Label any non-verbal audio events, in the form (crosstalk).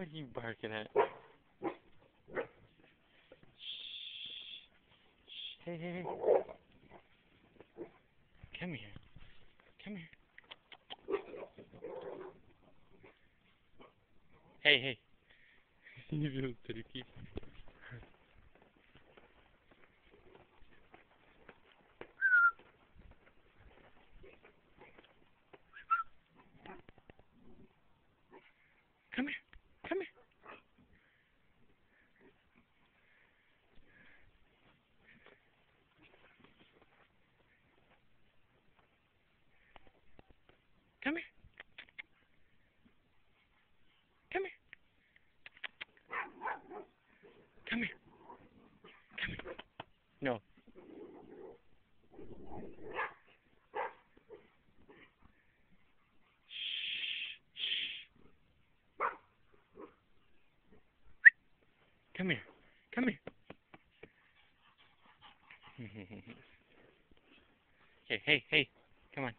What are you barking at? Shh. Hey, hey, hey. Come here. Come here. Hey, hey. (laughs) you little turkey. Come here. Come here. Come here. Come here. Come here. No. Come here. Come here. (laughs) hey, hey, hey. Come on.